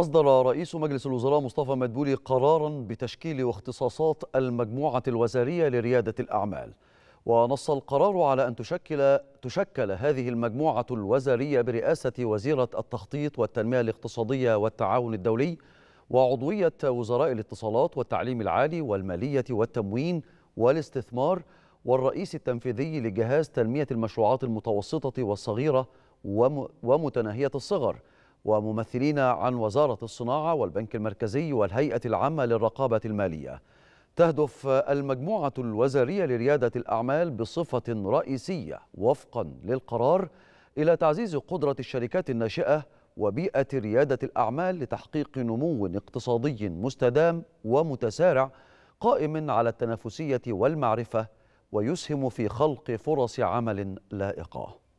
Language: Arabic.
أصدر رئيس مجلس الوزراء مصطفى مدبولي قرارا بتشكيل واختصاصات المجموعة الوزارية لريادة الأعمال. ونص القرار على أن تشكل, تشكل هذه المجموعة الوزارية برئاسة وزيرة التخطيط والتنمية الاقتصادية والتعاون الدولي وعضوية وزراء الاتصالات والتعليم العالي والمالية والتموين والاستثمار والرئيس التنفيذي لجهاز تنمية المشروعات المتوسطة والصغيرة ومتناهية الصغر. وممثلين عن وزارة الصناعة والبنك المركزي والهيئة العامة للرقابة المالية. تهدف المجموعة الوزارية لريادة الأعمال بصفة رئيسية وفقا للقرار إلى تعزيز قدرة الشركات الناشئة وبيئة ريادة الأعمال لتحقيق نمو اقتصادي مستدام ومتسارع قائم على التنافسية والمعرفة ويسهم في خلق فرص عمل لائقة.